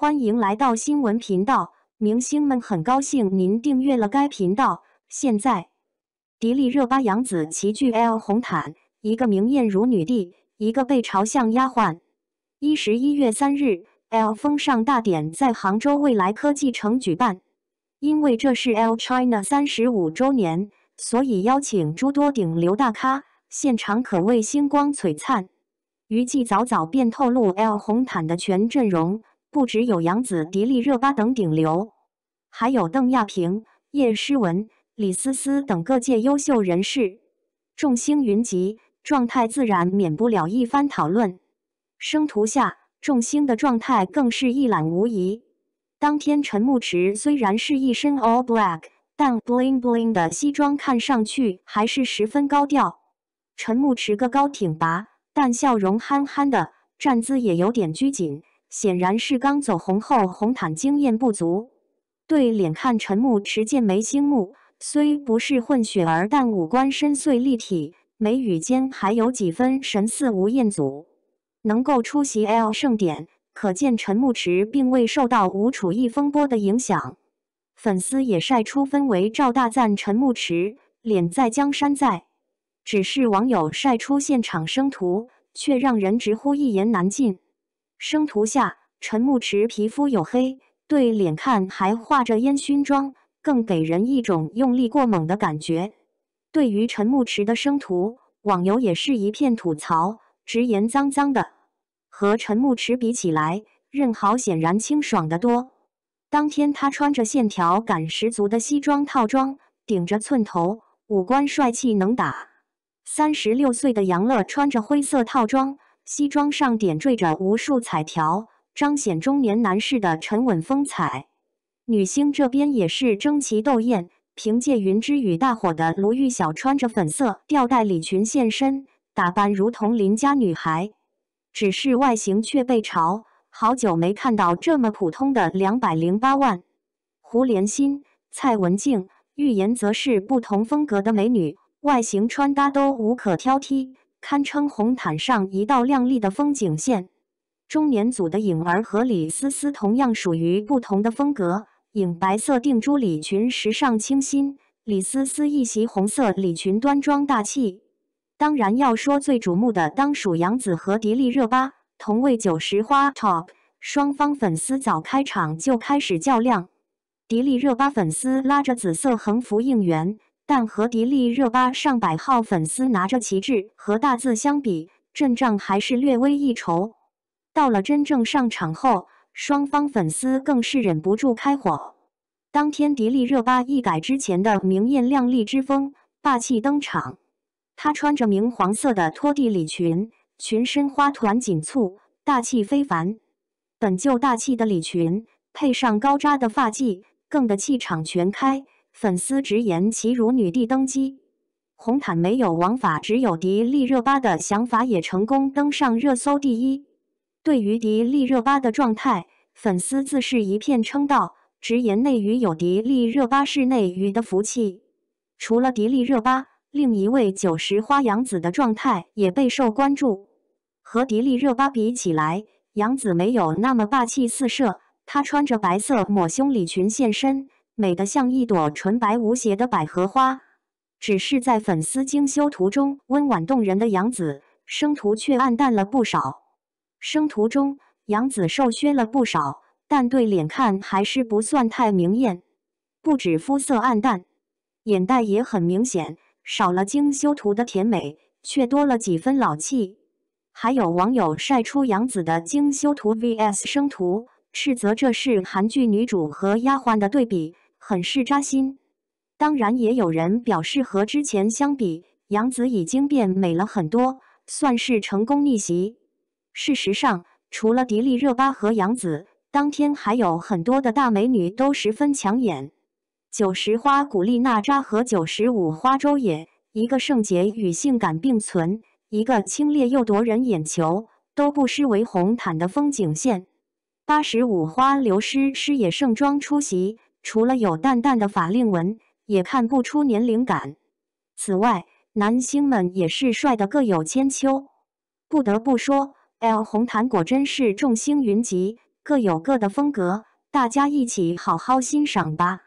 欢迎来到新闻频道，明星们很高兴您订阅了该频道。现在，迪丽热巴杨紫齐聚 L 红毯，一个明艳如女帝，一个被嘲像丫鬟。一十一月三日，L 风尚大典在杭州未来科技城举办。因为这是 L China 三十五周年，所以邀请诸多顶流大咖，现场可谓星光璀璨。娱记早早便透露，L 红毯的全阵容不只有杨紫、迪丽热巴等顶流，还有邓亚萍、叶诗文、李思思等各界优秀人士，众星云集，状态自然免不了一番讨论。生图下，众星的状态更是一览无遗。当天，陈牧驰虽然是一身 all black，但 bling bling 的西装看上去还是十分高调。陈牧驰个高挺拔，但笑容憨憨的，站姿也有点拘谨，显然是刚走红后红毯经验不足。对脸看，陈牧驰剑眉星目，虽不是混血儿，但五官深邃立体，眉宇间还有几分神似吴彦祖。能够出席 L 盛典。可见陈牧驰并未受到吴楚义风波的影响，粉丝也晒出氛围照大赞陈牧驰脸在江山在。只是网友晒出现场生图，却让人直呼一言难尽。生图下，陈牧驰皮肤黝黑，对脸看还化着烟熏妆，更给人一种用力过猛的感觉。对于陈牧驰的生图，网友也是一片吐槽，直言脏脏的。和陈牧驰比起来，任豪显然清爽得多。当天他穿着线条感十足的西装套装，顶着寸头，五官帅气能打。三十六岁的杨乐穿着灰色套装，西装上点缀着无数彩条，彰显中年男士的沉稳风采。女星这边也是争奇斗艳，凭借《云之羽》大火的卢昱晓穿着粉色吊带礼裙现身，打扮如同邻家女孩。只是外形却被嘲，好久没看到这么普通的两百零八万。胡连心、蔡文静、玉妍则是不同风格的美女，外形穿搭都无可挑剔，堪称红毯上一道亮丽的风景线。中年组的颖儿和李思思同样属于不同的风格，颖白色定珠礼裙时尚清新，李思思一袭红色礼裙端庄大气。当然要说最瞩目的，当属杨紫和迪丽热巴同为九十花 top，双方粉丝早开场就开始较量。迪丽热巴粉丝拉着紫色横幅应援，但和迪丽热巴上百号粉丝拿着旗帜和大字相比，阵仗还是略微一筹。到了真正上场后，双方粉丝更是忍不住开火。当天，迪丽热巴一改之前的明艳亮丽之风，霸气登场。她穿着明黄色的拖地礼裙，裙身花团锦簇，大气非凡。本就大气的礼裙，配上高扎的发髻，更的气场全开。粉丝直言其如女帝登基。红毯没有王法，只有迪丽热巴的想法也成功登上热搜第一。对于迪丽热巴的状态，粉丝自是一片称道，直言内娱有迪丽热巴是内娱的福气。除了迪丽热巴。另一位九十花杨紫的状态也备受关注。和迪丽热巴比起来，杨紫没有那么霸气四射。她穿着白色抹胸礼裙现身，美得像一朵纯白无邪的百合花。只是在粉丝精修图中温婉动人的杨紫，生图却暗淡了不少。生图中杨紫瘦削了不少，但对脸看还是不算太明艳。不止肤色暗淡，眼袋也很明显。少了精修图的甜美，却多了几分老气。还有网友晒出杨紫的精修图 vs 生图，斥责这是韩剧女主和丫鬟的对比，很是扎心。当然，也有人表示和之前相比，杨紫已经变美了很多，算是成功逆袭。事实上，除了迪丽热巴和杨紫，当天还有很多的大美女都十分抢眼。九十花古力娜扎和九十五花周也，一个圣洁与性感并存，一个清冽又夺人眼球，都不失为红毯的风景线。八十五花刘诗诗也盛装出席，除了有淡淡的法令纹，也看不出年龄感。此外，男星们也是帅的各有千秋。不得不说，L 红毯果真是众星云集，各有各的风格，大家一起好好欣赏吧。